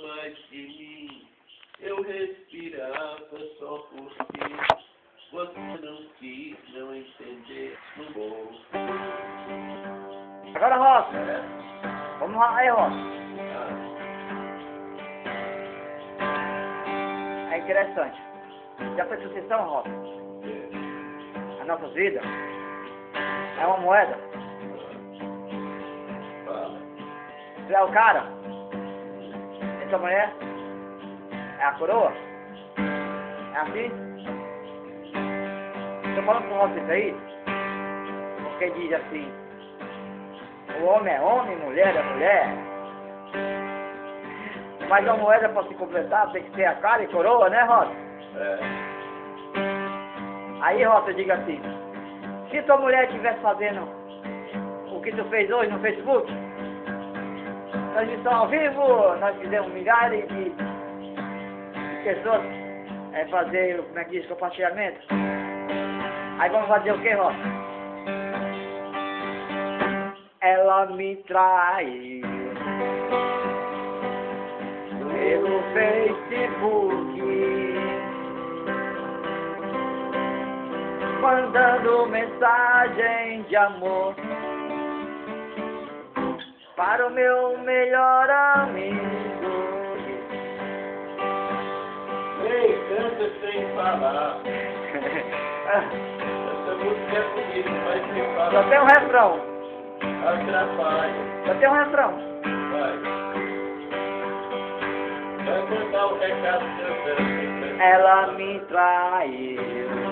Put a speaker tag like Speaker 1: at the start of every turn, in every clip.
Speaker 1: mais de mim. Eu respirava só por ti. Você não quis não entender no bom.
Speaker 2: Agora, Rosa.
Speaker 1: É?
Speaker 2: Vamos lá. Aí, Rosa.
Speaker 1: Ah,
Speaker 2: É interessante. Já prestou atenção, Rosa?
Speaker 1: é.
Speaker 2: A nossa vida é uma moeda.
Speaker 1: Fala.
Speaker 2: Tu é o cara. Tua mulher é a coroa. É assim? Tô falando com você isso aí, porque diz assim, o homem é homem, mulher é mulher. Mas a moeda para se completar tem que ter a cara e coroa, né, Rosa?
Speaker 1: É.
Speaker 2: Aí, Rosa, diga assim, se tua mulher estivesse fazendo o que tu fez hoje no Facebook, transmissão ao vivo, nós fizemos milhares de pessoas é, fazer, como é que diz, compartilhamento. Aí vamos fazer o que, Rosa? Ela me traiu pelo Facebook. mandando mensagem de amor para o meu melhor amigo.
Speaker 1: Ei, canta sem falar. Essa música é bonita, mas sem
Speaker 2: Só
Speaker 1: falar.
Speaker 2: tem um refrão,
Speaker 1: Atrapalha.
Speaker 2: só tem um refrão.
Speaker 1: Vai. Vai contar o recado cantando.
Speaker 2: Ela me traiu.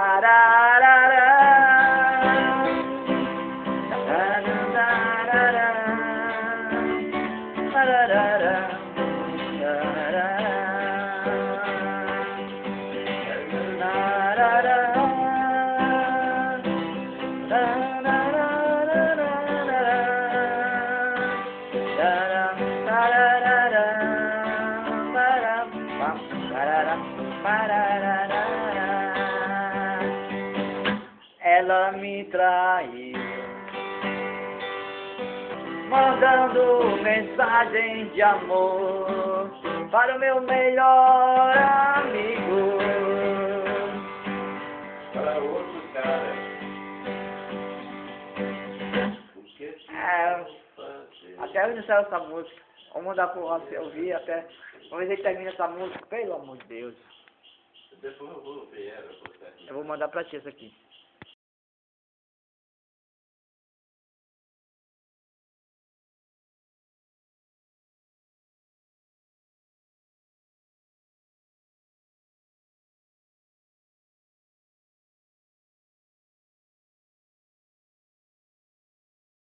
Speaker 2: Ela me traiu mandando mensagem de amor para o meu melhor amigo.
Speaker 1: Para outro cara.
Speaker 2: Até não saiu essa música. Vou mandar pro você ouvir até. Vamos ver se ele termina essa música, pelo amor de Deus.
Speaker 1: Depois eu vou ver ela.
Speaker 2: Eu vou mandar pra ti isso aqui.